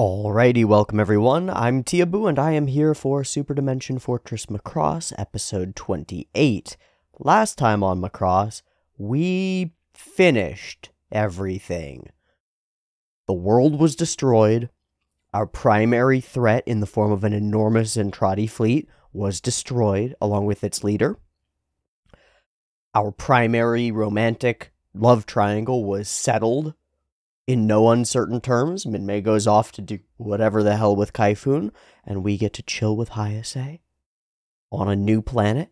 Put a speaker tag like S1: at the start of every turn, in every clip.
S1: Alrighty, welcome everyone. I'm Teeaboo and I am here for Super Dimension Fortress Macross episode 28. Last time on Macross, we finished everything. The world was destroyed. Our primary threat in the form of an enormous Zentradi fleet was destroyed along with its leader. Our primary romantic love triangle was settled in no uncertain terms. Minmay goes off to do whatever the hell with Kaifun, and we get to chill with Hayase on a new planet.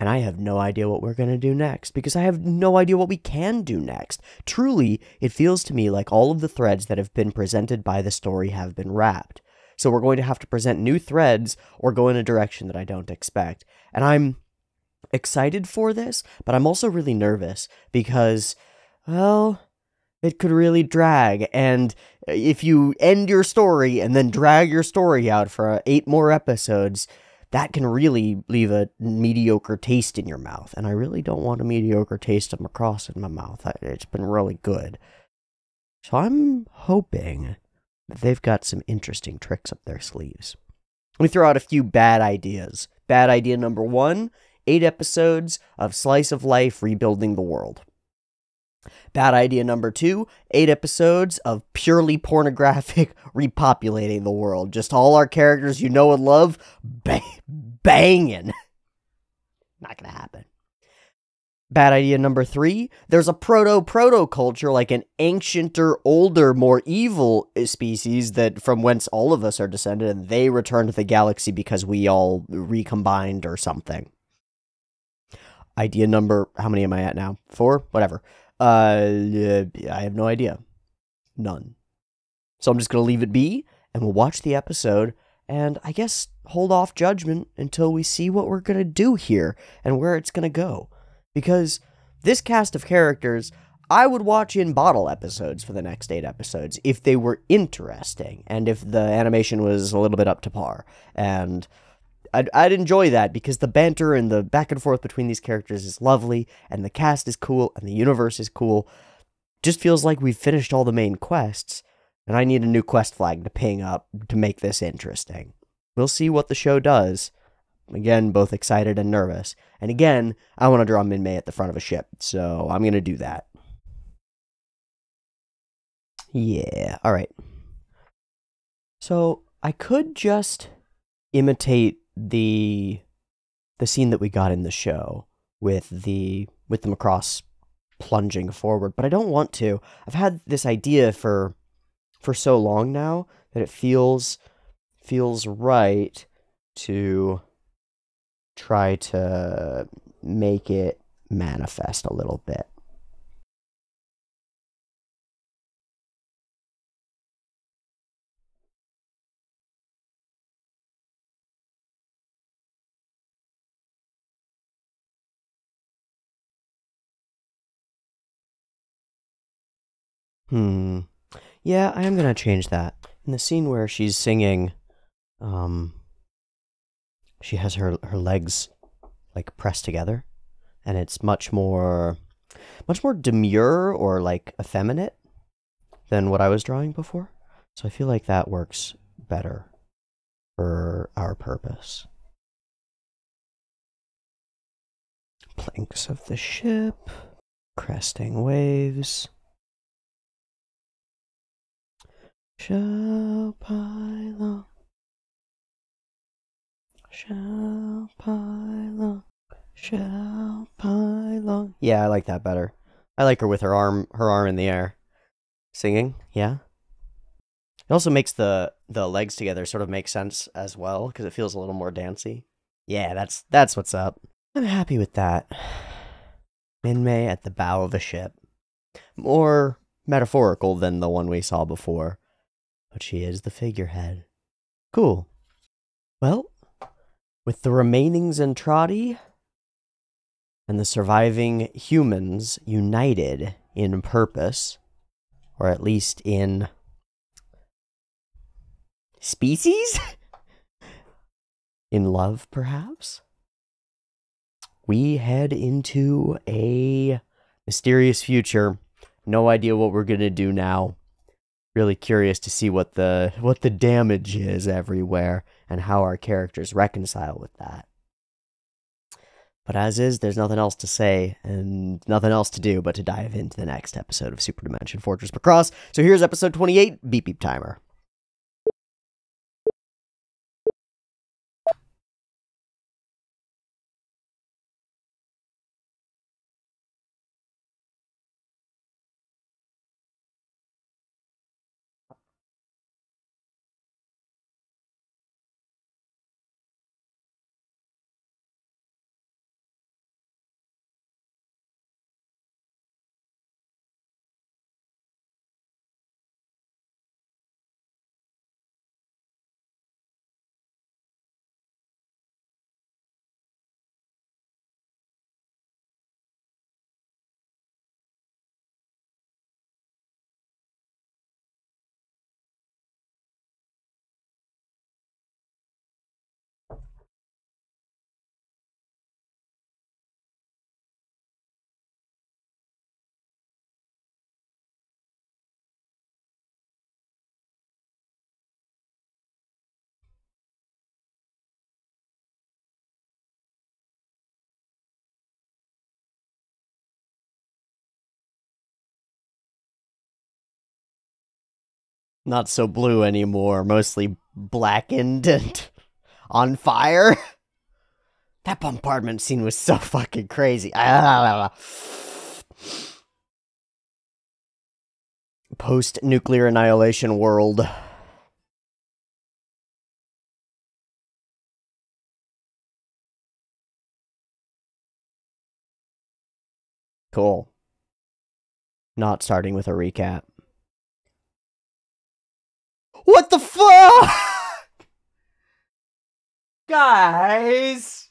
S1: And I have no idea what we're going to do next because I have no idea what we can do next. Truly, it feels to me like all of the threads that have been presented by the story have been wrapped. So we're going to have to present new threads or go in a direction that I don't expect. And I'm excited for this, but I'm also really nervous because, well, it could really drag. And if you end your story and then drag your story out for uh, eight more episodes, that can really leave a mediocre taste in your mouth. And I really don't want a mediocre taste of Macross in my mouth. It's been really good. So I'm hoping that they've got some interesting tricks up their sleeves. Let me throw out a few bad ideas. Bad idea number one eight episodes of slice of life rebuilding the world. Bad idea number two eight episodes of purely pornographic repopulating the world. Just all our characters you know and love bang- banging. Not gonna happen. Bad idea number three there's a proto proto culture, like an ancienter, older, more evil uh, species that from whence all of us are descended, and they return to the galaxy because we all recombined or something. Idea number, how many am I at now? Four? Whatever. Uh, I have no idea. None. So I'm just going to leave it be and we'll watch the episode and I guess hold off judgment until we see what we're going to do here and where it's going to go. Because this cast of characters, I would watch in bottle episodes for the next eight episodes if they were interesting and if the animation was a little bit up to par. And I'd, I'd enjoy that because the banter and the back and forth between these characters is lovely, and the cast is cool, and the universe is cool. Just feels like we've finished all the main quests, and I need a new quest flag to ping up to make this interesting. We'll see what the show does. Again, both excited and nervous. And again, I want to draw Minmay at the front of a ship, so I'm going to do that. Yeah, alright. So, I could just imitate the the scene that we got in the show with the with the Macross plunging forward, but I don't want to. I've had this idea for for so long now that it feels feels right to try to make it manifest a little bit. Hmm. Yeah, I am gonna change that. In the scene where she's singing, um, she has her her legs like pressed together, and it's much more, much more demure or like effeminate than what I was drawing before. So I feel like that works better for our purpose. Planks of the ship, cresting waves. Shall pile Shall pile Shall pile Yeah, I like that better. I like her with her arm her arm in the air. Singing, yeah. It also makes the the legs together sort of make sense as well, because it feels a little more dancey. Yeah, that's that's what's up. I'm happy with that. Minmay at the bow of a ship. More metaphorical than the one we saw before but she is the figurehead. Cool. Well, with the remaining Zentradi and the surviving humans united in purpose, or at least in species? in love, perhaps? We head into a mysterious future. No idea what we're going to do now really curious to see what the what the damage is everywhere and how our characters reconcile with that. But as is, there's nothing else to say and nothing else to do but to dive into the next episode of Super Dimension Fortress Macross. So here's episode 28, Beep Beep Timer. Not so blue anymore, mostly blackened and on fire. That bombardment scene was so fucking crazy. Post nuclear annihilation world. Cool. Not starting with a recap. What the fuck? Guys.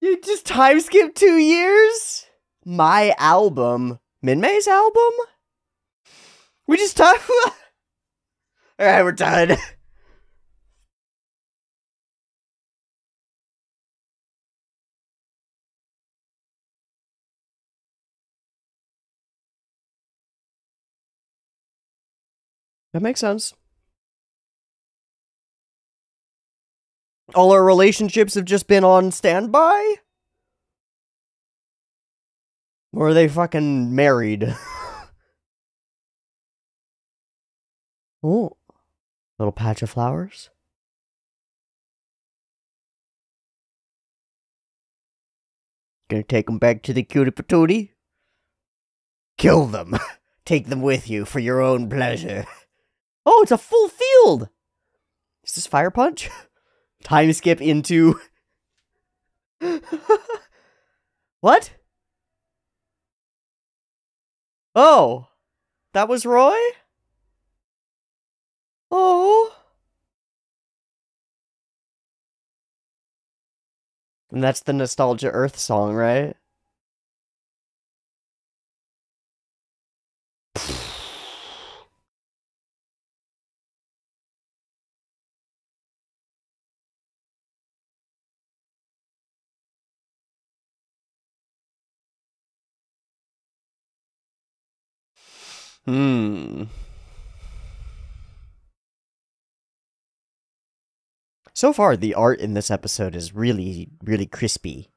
S1: You just time skip two years? My album. Minmay's album? We just time Alright, we're done. That makes sense. All our relationships have just been on standby? Or are they fucking married? oh. Little patch of flowers. Gonna take them back to the cutie patootie? Kill them. Take them with you for your own pleasure. Oh, it's a full field! Is this Fire Punch? Time skip into... what? Oh, that was Roy? Oh. And that's the Nostalgia Earth song, right? So far, the art in this episode is really, really crispy.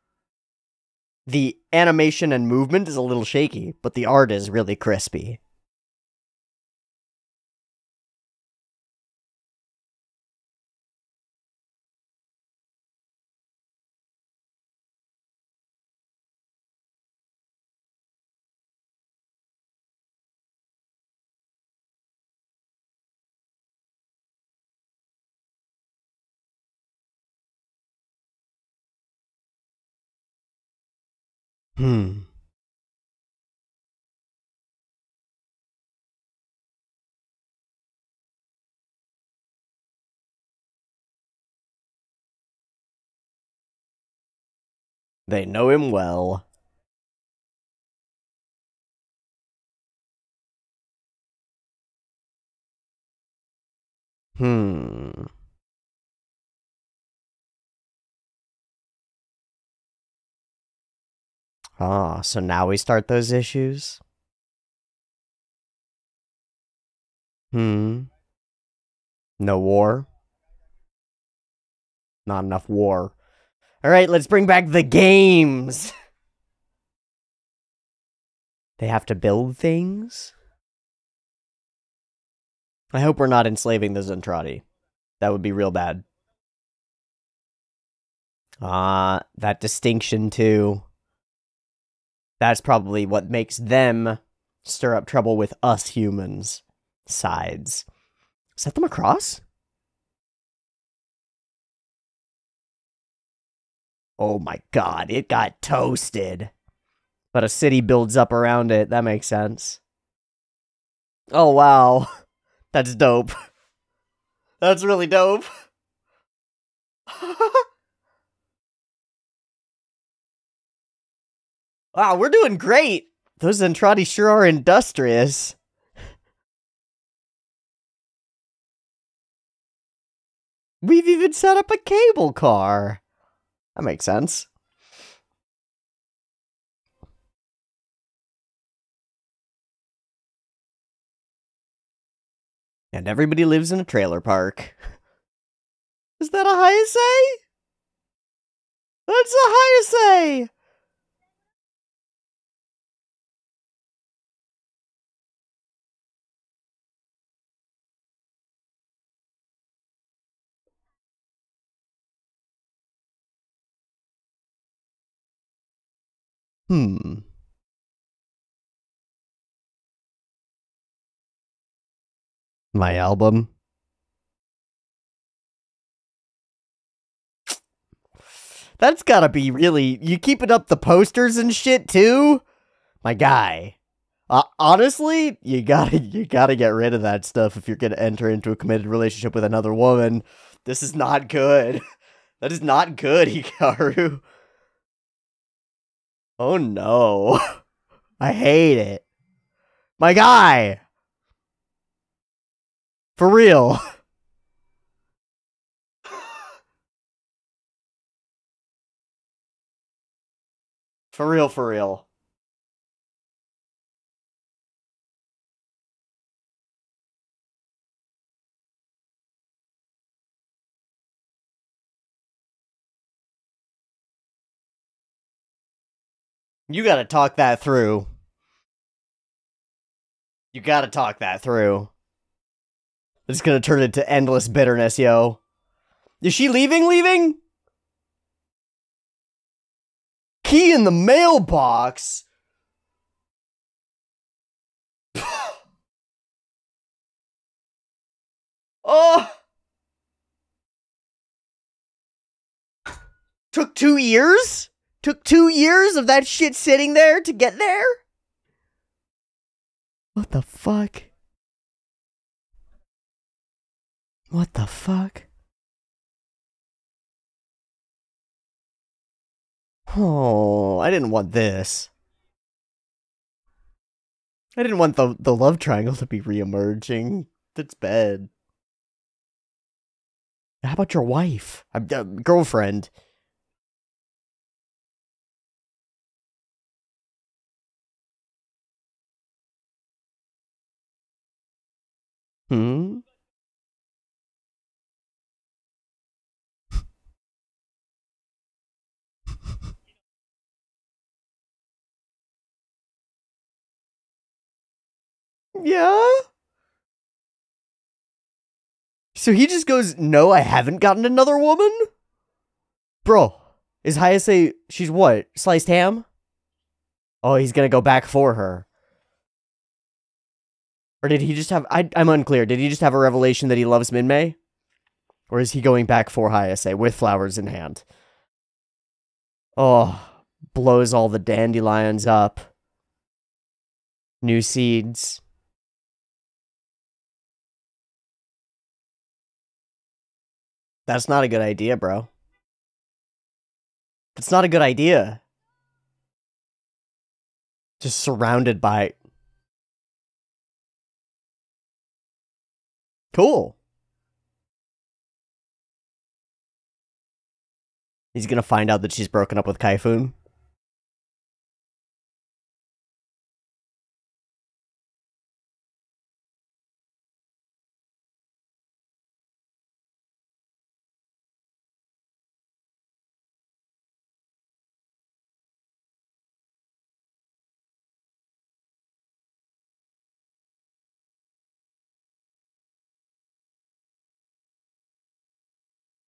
S1: The animation and movement is a little shaky, but the art is really crispy. Hmm. They know him well. Hmm. Ah, so now we start those issues? Hmm. No war. Not enough war. All right, let's bring back the games. They have to build things. I hope we're not enslaving the Zentradi. That would be real bad. Ah, uh, that distinction too. That's probably what makes them stir up trouble with us humans. Sides. Set them across? Oh my god, it got toasted. But a city builds up around it. That makes sense. Oh, wow. That's dope. That's really dope. wow, we're doing great. Those Zentradi sure are industrious. We've even set up a cable car. That makes sense. And everybody lives in a trailer park. Is that a Hayase? That's a Hayase! Hmm. My album. That's gotta be really. You keeping up the posters and shit too? My guy. Uh, honestly, you gotta you gotta get rid of that stuff if you're gonna enter into a committed relationship with another woman. This is not good. That is not good, Hikaru. Oh no. I hate it. My guy! For real. for real, for real. You gotta talk that through. You gotta talk that through. It's gonna turn into endless bitterness, yo. Is she leaving? Leaving? Key in the mailbox? oh! Took two years? Took two years of that shit sitting there to get there? What the fuck? What the fuck? Oh, I didn't want this. I didn't want the, the love triangle to be re-emerging. That's bad. How about your wife? Uh, girlfriend? Hmm? Yeah? So he just goes, No, I haven't gotten another woman? Bro, is Hayase, she's what? Sliced ham? Oh, he's gonna go back for her. Or did he just have, I, I'm unclear, did he just have a revelation that he loves Minmay? Or is he going back for Hayase with flowers in hand? Oh, blows all the dandelions up. New seeds. That's not a good idea, bro. That's not a good idea. Just surrounded by... Cool. He's gonna find out that she's broken up with Kaifun.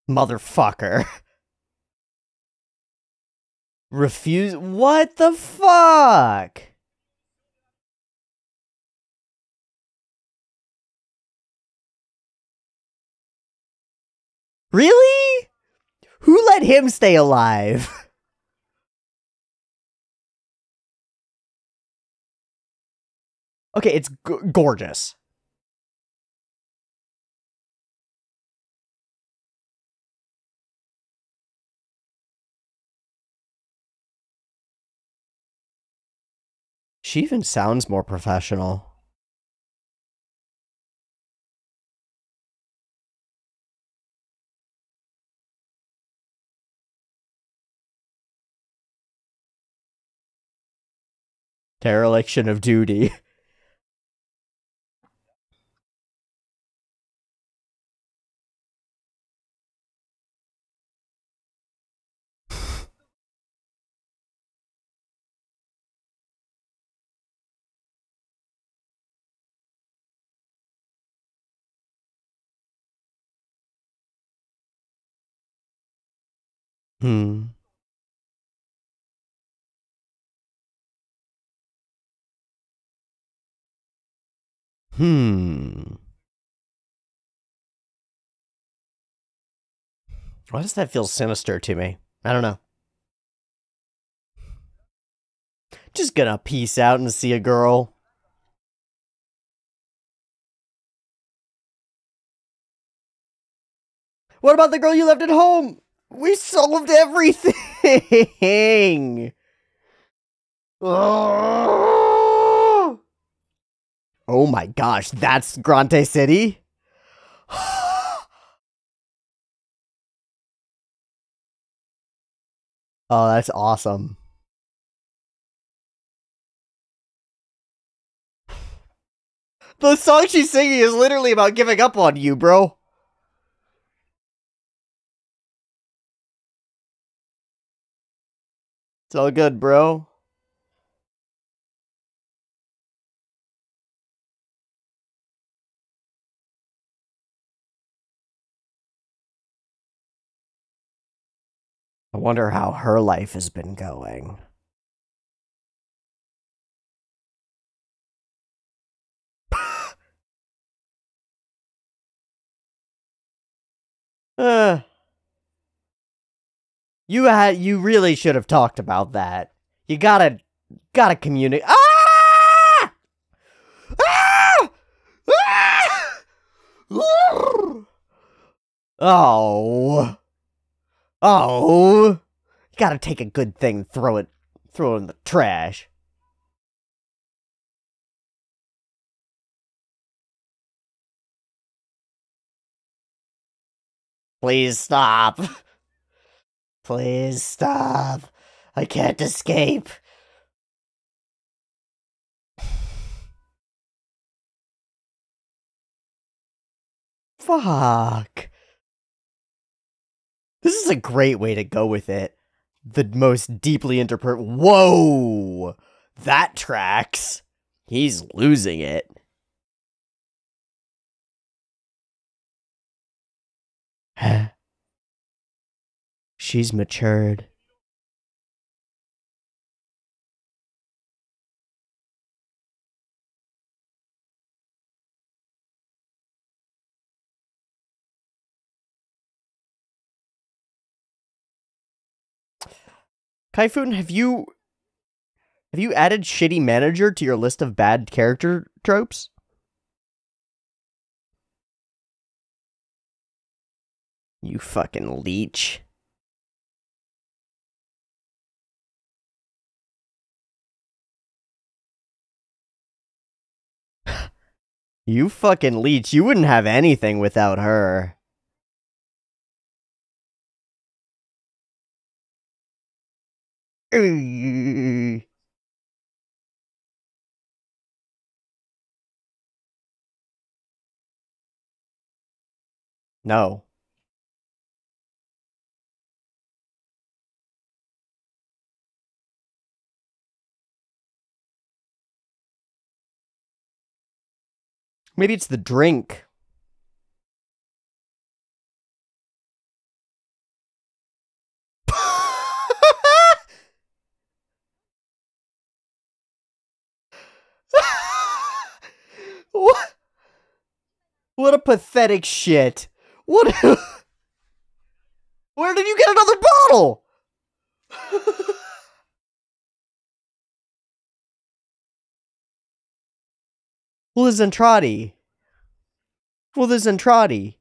S1: Motherfucker. Refuse. What the fuck? Really? Who let him stay alive? okay, it's gorgeous. She even sounds more professional. Dereliction of duty. Hmm. Hmm. Why does that feel sinister to me? I don't know. Just gonna peace out and see a girl. What about the girl you left at home? We solved everything! oh my gosh, that's Grante City? oh, that's awesome. The song she's singing is literally about giving up on you, bro. It's all good, bro. I wonder how her life has been going. uh, you had you really should have talked about that. You gotta gotta communicate. Ah! Ah! Ah! Oh. Oh. You gotta take a good thing, and throw it throw it in the trash. Please stop. Please stop. I can't escape. Fuck. This is a great way to go with it. The most deeply interpret. Whoa! That tracks. He's losing it. She's matured. Kaifun, have you have you added shitty manager to your list of bad character tropes? You fucking leech. You fucking leech. You wouldn't have anything without her. No. Maybe it's the drink. what? What a pathetic shit. What? Where did you get another bottle? well, there's Zentradi. Well, there's Zentradi.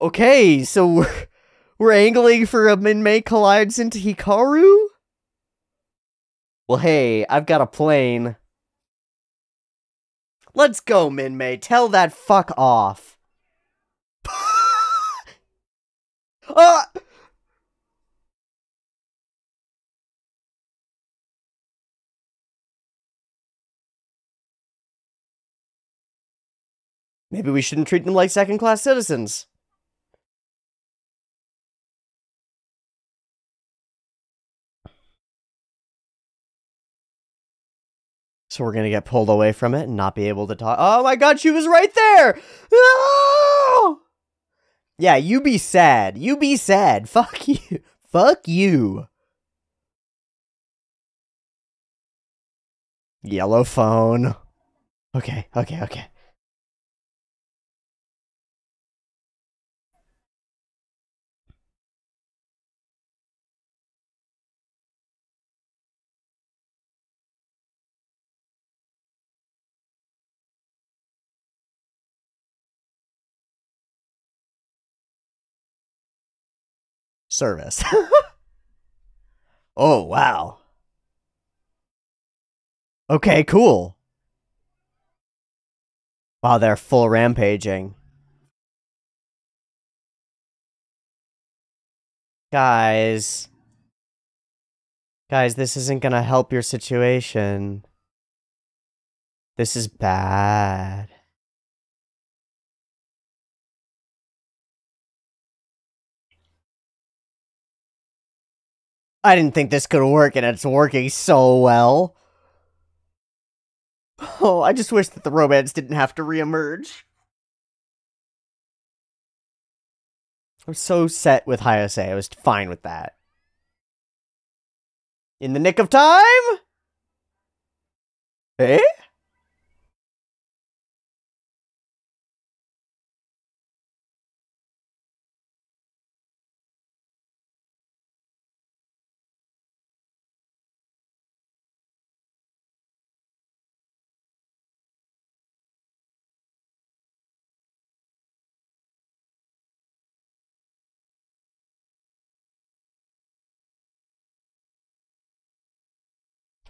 S1: Okay, so we're, we're angling for a Minmay collides into Hikaru? Well, hey, I've got a plane. Let's go, Minmay. Tell that fuck off. ah! Maybe we shouldn't treat them like second class citizens. So we're gonna get pulled away from it and not be able to talk. Oh my god, she was right there! Oh! Yeah, you be sad. You be sad. Fuck you. Fuck you. Yellow phone. Okay, okay, okay. Service. oh, wow. Okay, cool. Wow, they're full rampaging. Guys. Guys, this isn't gonna help your situation. This is bad. I didn't think this could work, and it's working so well. Oh, I just wish that the romance didn't have to reemerge. I was so set with Hayase, I was fine with that. In the nick of time? Eh?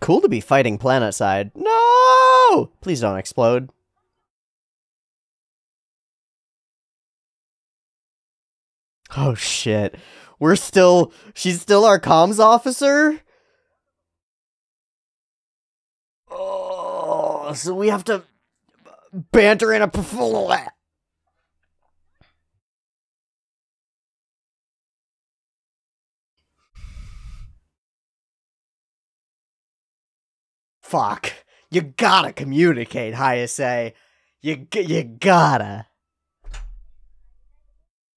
S1: Cool to be fighting planetside. No! Please don't explode. Oh shit. We're still she's still our comms officer? Oh, so we have to banter in a Fuck. You gotta communicate, Hayase. You, you gotta.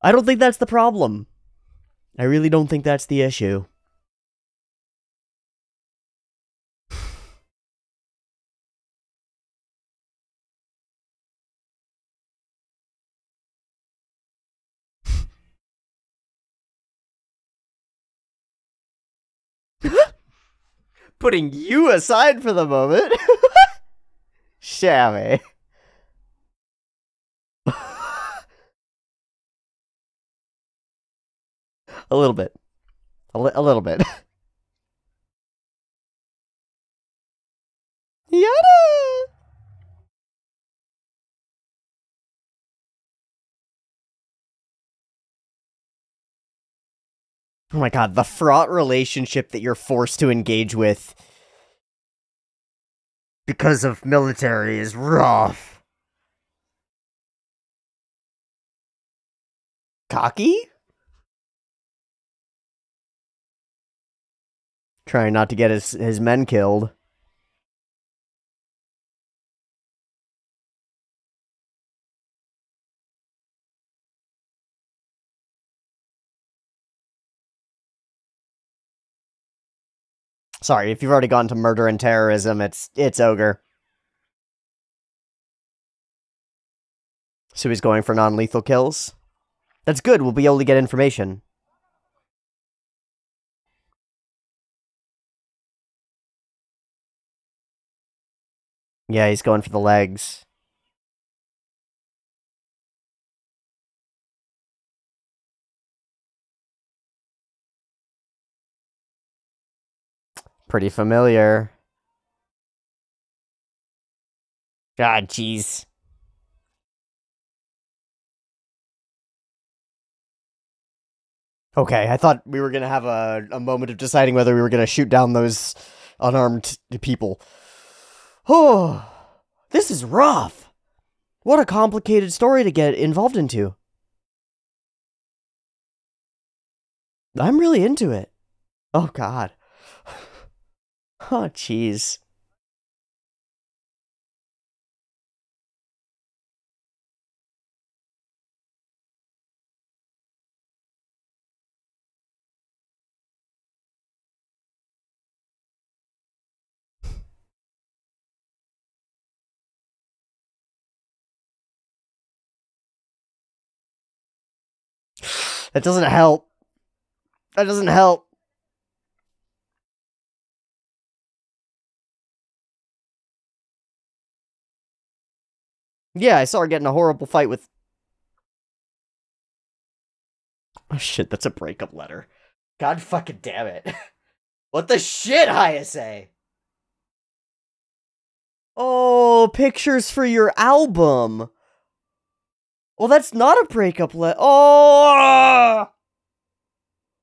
S1: I don't think that's the problem. I really don't think that's the issue. Putting you aside for the moment. Shabby. a little bit. A, li a little bit. Yada! Oh my god, the fraught relationship that you're forced to engage with because of military is rough. Cocky? Trying not to get his, his men killed. Sorry, if you've already gone to murder and terrorism, it's it's ogre. So he's going for non-lethal kills. That's good. We'll be able to get information. Yeah, he's going for the legs. Pretty familiar. God, jeez. Okay, I thought we were gonna have a, a moment of deciding whether we were gonna shoot down those unarmed people. Oh, this is rough. What a complicated story to get involved into. I'm really into it. Oh, God. Oh, jeez. That doesn't help. That doesn't help. Yeah, I saw her get in a horrible fight with. Oh shit, that's a breakup letter. God fucking damn it. what the shit, Hayase? Oh, pictures for your album. Well, that's not a breakup letter. Oh!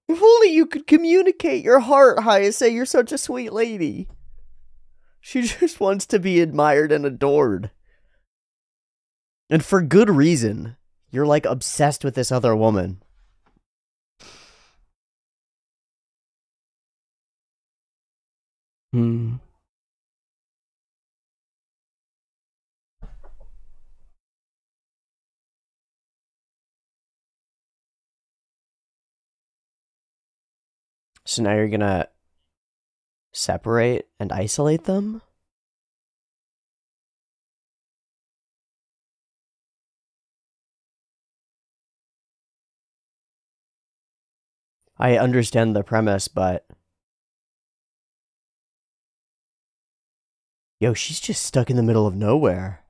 S1: If only you could communicate your heart, Hayase. You're such a sweet lady. She just wants to be admired and adored. And for good reason. You're like obsessed with this other woman. Hmm. So now you're gonna separate and isolate them? I understand the premise, but. Yo, she's just stuck in the middle of nowhere.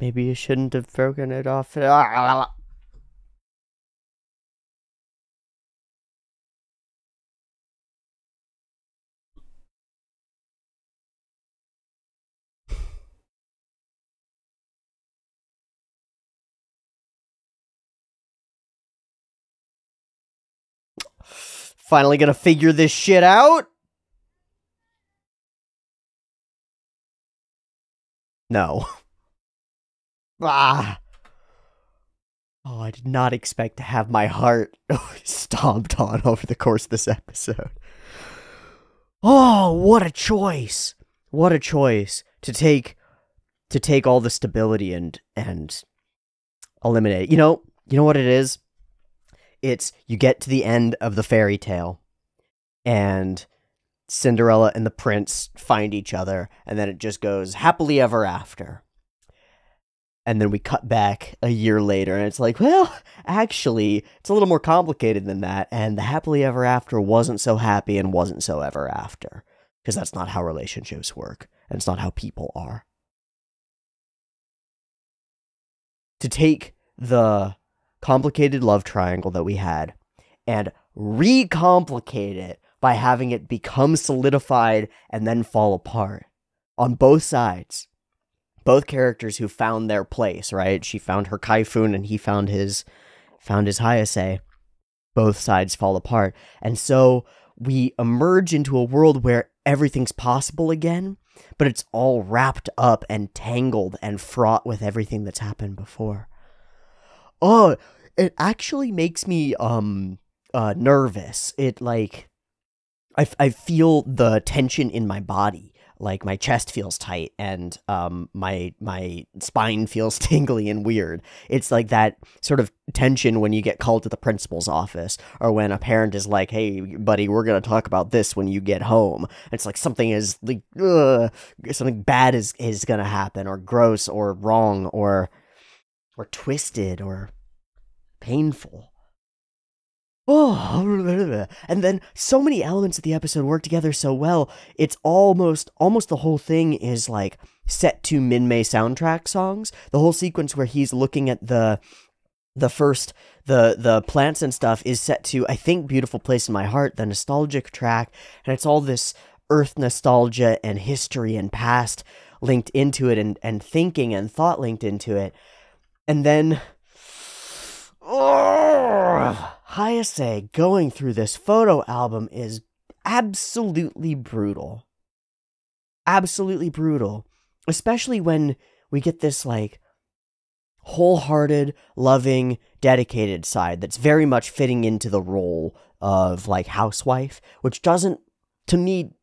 S1: Maybe you shouldn't have broken it off. Finally gonna figure this shit out? No. ah. Oh, I did not expect to have my heart stomped on over the course of this episode. Oh, what a choice. What a choice to take to take all the stability and and eliminate. You know, you know what it is? It's you get to the end of the fairy tale and Cinderella and the prince find each other and then it just goes happily ever after. And then we cut back a year later and it's like, well, actually, it's a little more complicated than that and the happily ever after wasn't so happy and wasn't so ever after because that's not how relationships work and it's not how people are. To take the complicated love triangle that we had and recomplicate it by having it become solidified and then fall apart on both sides. Both characters who found their place, right? She found her Kaifun and he found his found his Hayase. Both sides fall apart. And so we emerge into a world where everything's possible again, but it's all wrapped up and tangled and fraught with everything that's happened before oh, it actually makes me um uh nervous. It like I I feel the tension in my body. like my chest feels tight and um my my spine feels tingly and weird it's like that sort of tension when you get called to the principal's office or when a parent is like hey buddy we're going to talk about this when you get home it's like something is like ugh, something bad is is going to happen or gross or wrong or or twisted or painful Oh, and then so many elements of the episode work together so well. It's almost almost the whole thing is like set to Minmay soundtrack songs. The whole sequence where he's looking at the the first the the plants and stuff is set to I think Beautiful Place in My Heart, the nostalgic track, and it's all this earth nostalgia and history and past linked into it and and thinking and thought linked into it. And then oh, Hayase going through this photo album is absolutely brutal. Absolutely brutal. Especially when we get this like wholehearted, loving, dedicated side that's very much fitting into the role of like housewife, which doesn't to me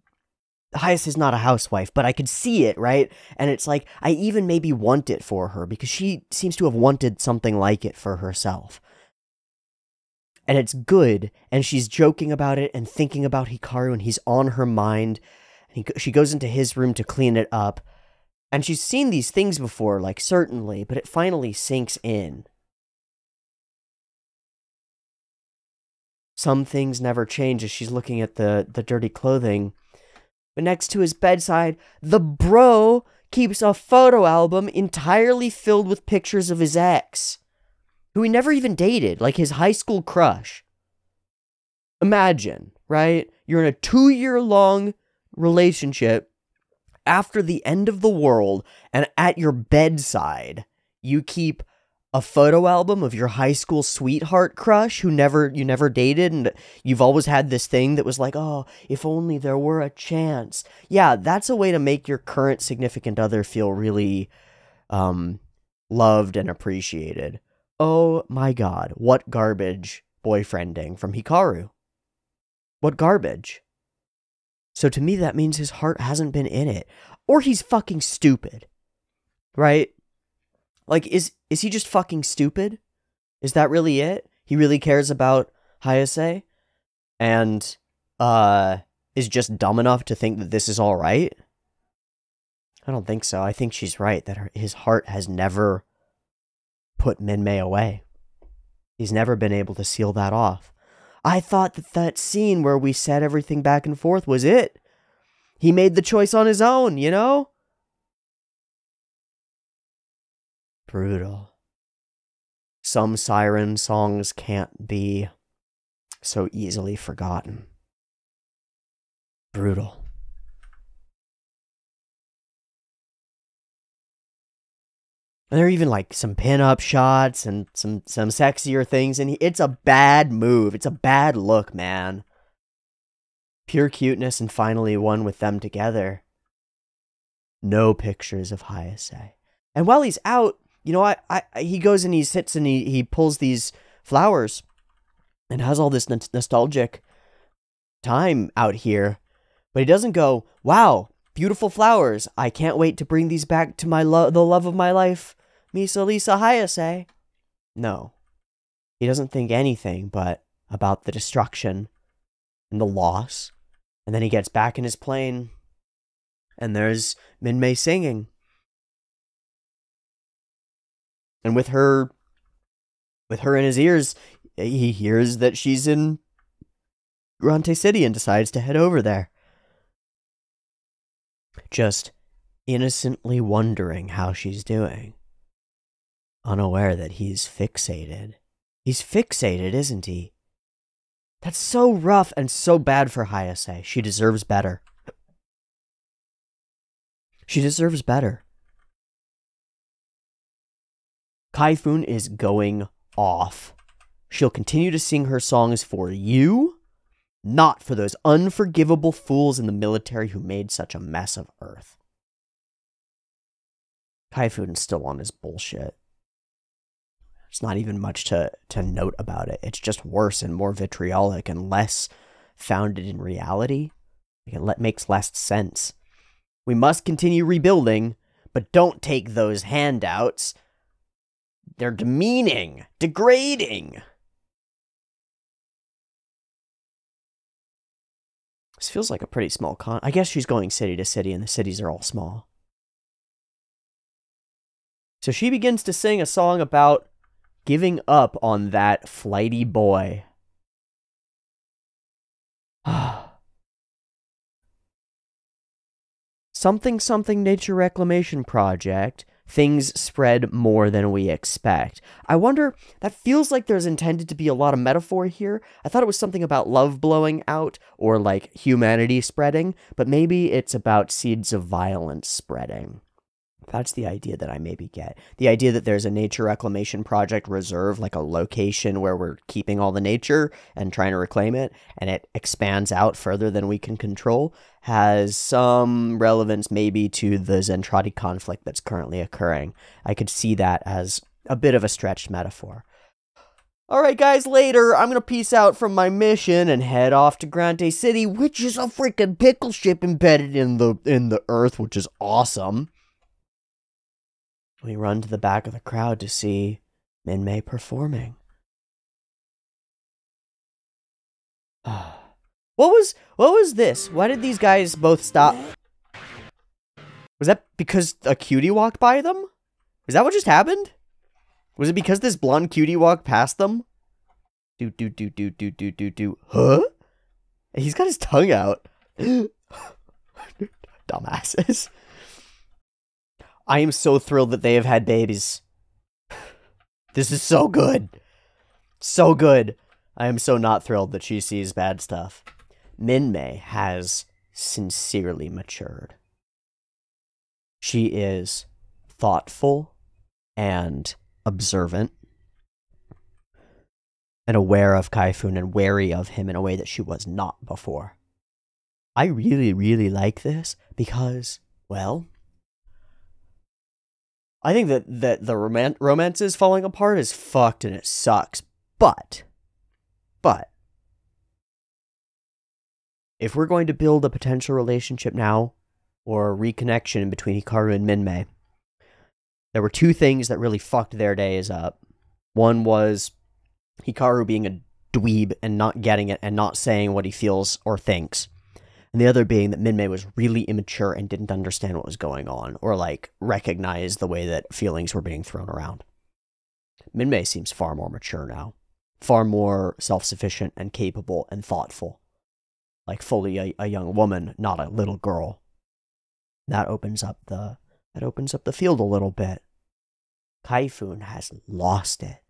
S1: Hayase is not a housewife, but I could see it, right? And it's like I even maybe want it for her because she seems to have wanted something like it for herself. And it's good and she's joking about it and thinking about Hikaru and he's on her mind. And he, she goes into his room to clean it up. And she's seen these things before like certainly but it finally sinks in. Some things never change as she's looking at the the dirty clothing but next to his bedside the bro keeps a photo album entirely filled with pictures of his ex who he never even dated, like his high school crush. Imagine, right? You're in a two year long relationship after the end of the world, and at your bedside, you keep a photo album of your high school sweetheart crush who never you never dated and you've always had this thing that was like oh if only there were a chance yeah that's a way to make your current significant other feel really um loved and appreciated Oh my god, what garbage boyfriending from Hikaru. What garbage. So to me, that means his heart hasn't been in it. Or he's fucking stupid. Right? Like, is is he just fucking stupid? Is that really it? He really cares about Hayase? And uh is just dumb enough to think that this is alright? I don't think so. I think she's right that her, his heart has never put Minmay away. He's never been able to seal that off. I thought that that scene where we said everything back and forth was it. He made the choice on his own, you know? Brutal. Some siren songs can't be so easily forgotten. Brutal. And there are even like some pin-up shots and some some sexier things, and it's a bad move. It's a bad look, man. Pure cuteness, and finally one with them together. No pictures of Hayase. And while he's out, you know, I, I he goes and he sits and he he pulls these flowers, and has all this nostalgic time out here, but he doesn't go, "Wow, beautiful flowers! I can't wait to bring these back to my love, the love of my life." Misa Lisa Hayase. No. He doesn't think anything but about the destruction and the loss. And then he gets back in his plane, and there's Minmay singing. And with her with her in his ears, he hears that she's in Grande City and decides to head over there. Just innocently wondering how she's doing unaware that he's fixated. He's fixated, isn't he? That's so rough and so bad for Hayase. She deserves better. She deserves better. Kaifun is going off. She'll continue to sing her songs for you, not for those unforgivable fools in the military who made such a mess of Earth. Kaifun's still on his bullshit. There's not even much to, to note about it. It's just worse and more vitriolic and less founded in reality. It makes less sense. We must continue rebuilding, but don't take those handouts. They're demeaning, degrading. This feels like a pretty small con. I guess she's going city to city, and the cities are all small. So she begins to sing a song about giving up on that flighty boy. something something nature reclamation project things spread more than we expect. I wonder, that feels like there's intended to be a lot of metaphor here. I thought it was something about love blowing out or like humanity spreading, but maybe it's about seeds of violence spreading. That's the idea that I maybe get. The idea that there's a nature reclamation project reserve, like a location where we're keeping all the nature and trying to reclaim it, and it expands out further than we can control, has some relevance maybe to the Zentradi conflict that's currently occurring. I could see that as a bit of a stretched metaphor. All right, guys, later, I'm gonna peace out from my mission and head off to Grande City, which is a freaking pickle ship embedded in the in the earth, which is awesome. We run to the back of the crowd to see Minmay performing. what was what was this? Why did these guys both stop? Was that because a cutie walked by them? Is that what just happened? Was it because this blonde cutie walked past them? Do do do do do do do do. Huh? He's got his tongue out. Dumbasses. I am so thrilled that they have had babies. This is so good. So good. I am so not thrilled that she sees bad stuff. Minmay has sincerely matured. She is thoughtful and observant and aware of Kaifun and wary of him in a way that she was not before. I really, really like this because, well, I think that that the roman- romance is falling apart is fucked and it sucks. But, but, if we're going to build a potential relationship now, or a reconnection between Hikaru and Minmay, there were two things that really fucked their days up. One was Hikaru being a dweeb and not getting it and not saying what he feels or thinks and the other being that Minmay was really immature and didn't understand what was going on, or like recognize the way that feelings were being thrown around. Minmay seems far more mature now, far more self sufficient and capable and thoughtful, like fully a, a young woman, not a little girl. That opens up the that opens up the field a little bit. Kaifun has lost it.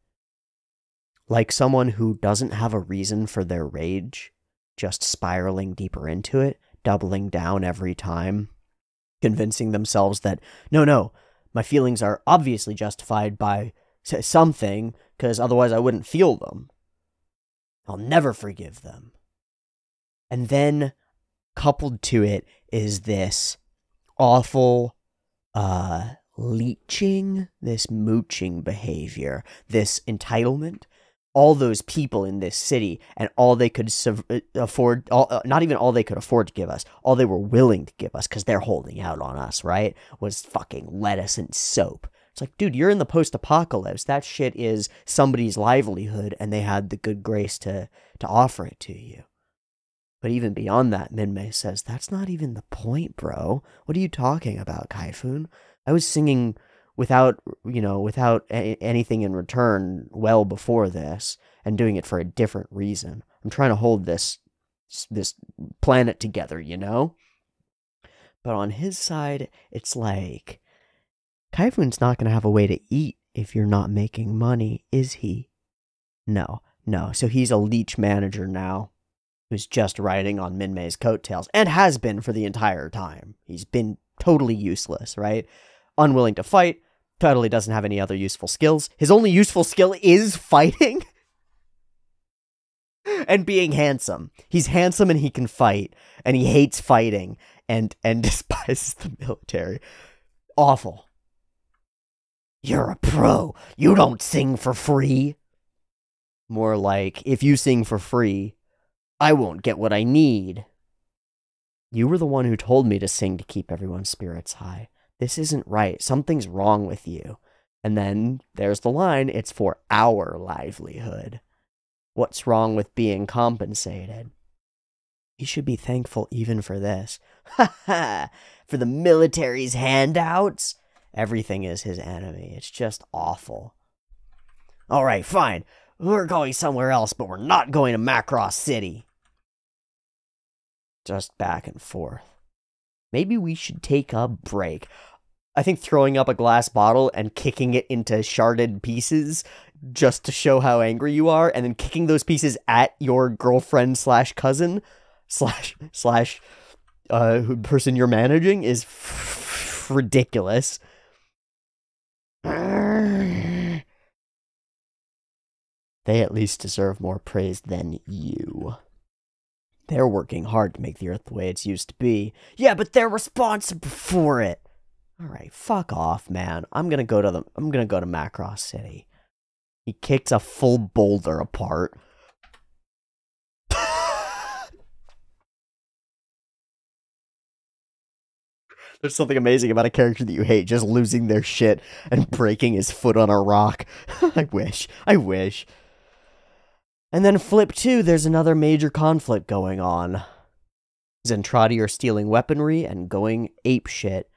S1: Like someone who doesn't have a reason for their rage just spiraling deeper into it, doubling down every time, convincing themselves that, no, no, my feelings are obviously justified by something, because otherwise I wouldn't feel them. I'll never forgive them. And then, coupled to it, is this awful, uh, leeching, this mooching behavior, this entitlement all those people in this city and all they could uh, afford all, uh, not even all they could afford to give us all they were willing to give us because they're holding out on us right was fucking lettuce and soap. It's like dude you're in the post-apocalypse. That shit is somebody's livelihood and they had the good grace to to offer it to you. But even beyond that minmay says that's not even the point bro. What are you talking about kaifun? I was singing without you know without a- anything in return well before this and doing it for a different reason. I'm trying to hold this this planet together you know? But on his side it's like kaifun's not going to have a way to eat if you're not making money is he? No no. So he's a leech manager now who's just riding on minmay's coattails and has been for the entire time. He's been totally useless right? Unwilling to fight totally doesn't have any other useful skills. His only useful skill is fighting and being handsome. He's handsome and he can fight, and he hates fighting and and despises the military. Awful. You're a pro. You don't sing for free. More like if you sing for free, I won't get what I need. You were the one who told me to sing to keep everyone's spirits high. This isn't right. Something's wrong with you. And then there's the line it's for our livelihood. What's wrong with being compensated? You should be thankful even for this. Ha ha! For the military's handouts? Everything is his enemy. It's just awful. All right, fine. We're going somewhere else, but we're not going to Macross City. Just back and forth. Maybe we should take a break. I think throwing up a glass bottle and kicking it into sharded pieces just to show how angry you are, and then kicking those pieces at your girlfriend slash cousin slash slash uh person you're managing is f- ridiculous. They at least deserve more praise than you. They're working hard to make the Earth the way it's used to be. Yeah, but they're responsible for it. All right, fuck off, man. I'm gonna go to the. I'm gonna go to Macross City. He kicks a full boulder apart. There's something amazing about a character that you hate just losing their shit and breaking his foot on a rock. I wish. I wish. And then flip two, there's another major conflict going on. Zentradi are stealing weaponry and going ape shit.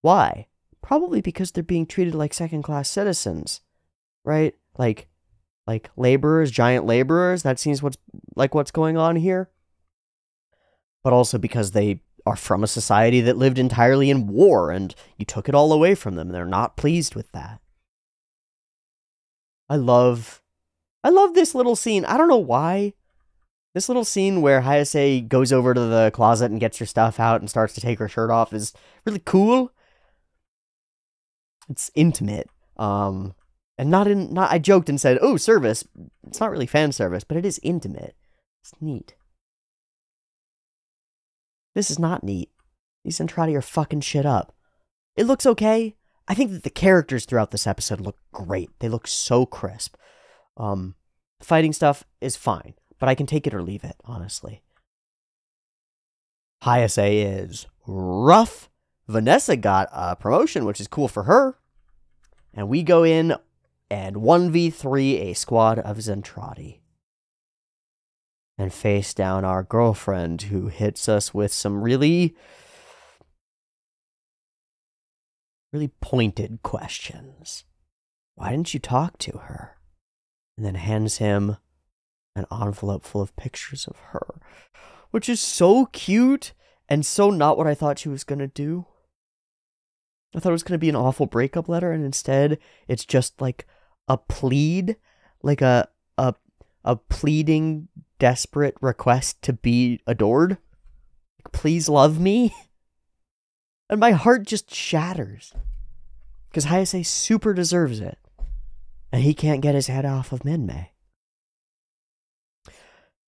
S1: Why? Probably because they're being treated like second class citizens. Right? Like like laborers, giant laborers. That seems what's like what's going on here. But also because they are from a society that lived entirely in war and you took it all away from them. They're not pleased with that. I love I love this little scene. I don't know why. This little scene where Hayase goes over to the closet and gets her stuff out and starts to take her shirt off is really cool. It's intimate. Um and not in not I joked and said, "Oh, service." It's not really fan service, but it is intimate. It's neat. This is not neat. These Zentradi are fucking shit up. It looks okay. I think that the characters throughout this episode look great. They look so crisp. Um, fighting stuff is fine, but I can take it or leave it, honestly. Hayase is rough. Vanessa got a promotion, which is cool for her. And we go in and 1v3 a squad of Zentradi. And face down our girlfriend who hits us with some really, really pointed questions. Why didn't you talk to her? and then hands him an envelope full of pictures of her, which is so cute and so not what I thought she was going to do. I thought it was going to be an awful breakup letter, and instead it's just like a plead, like a a a pleading, desperate request to be adored. Please love me. And my heart just shatters. Because Hayase super deserves it and he can't get his head off of Minmay.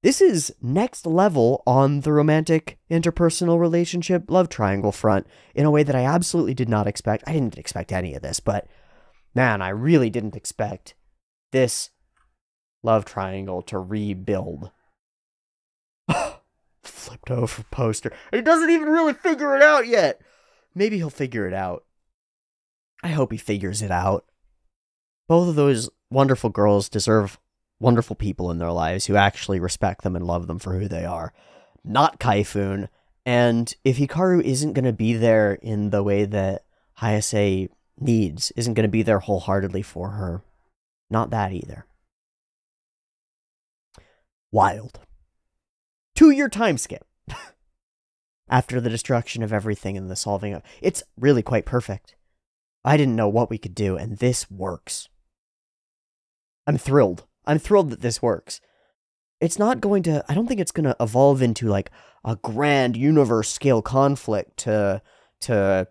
S1: This is next level on the romantic interpersonal relationship love triangle front in a way that I absolutely did not expect. I didn't expect any of this, but man, I really didn't expect this love triangle to rebuild. Flipped over poster. He doesn't even really figure it out yet. Maybe he'll figure it out. I hope he figures it out both of those wonderful girls deserve wonderful people in their lives who actually respect them and love them for who they are. Not Kaifun. And if Hikaru isn't going to be there in the way that Hayase needs, isn't going to be there wholeheartedly for her, not that either. Wild. Two year time skip. After the destruction of everything and the solving of. It's really quite perfect. I didn't know what we could do, and this works. I'm thrilled. I'm thrilled that this works. It's not going to, I don't think it's going to evolve into like a grand universe scale conflict to, to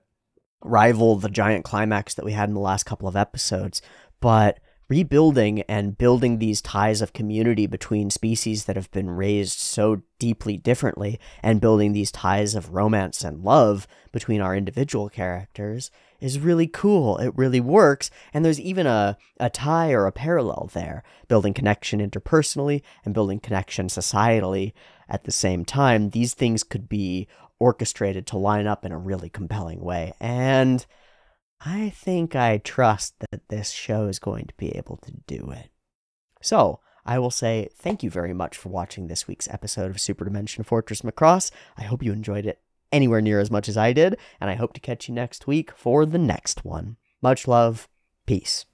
S1: rival the giant climax that we had in the last couple of episodes. But rebuilding and building these ties of community between species that have been raised so deeply differently and building these ties of romance and love between our individual characters is really cool. It really works. And there's even a, a tie or a parallel there, building connection interpersonally and building connection societally. at the same time, these things could be orchestrated to line up in a really compelling way. And I think I trust that this show is going to be able to do it. So, I will say thank you very much for watching this week's episode of Super Dimension Fortress Macross. I hope you enjoyed it anywhere near as much as I did, and I hope to catch you next week for the next one. Much love. Peace.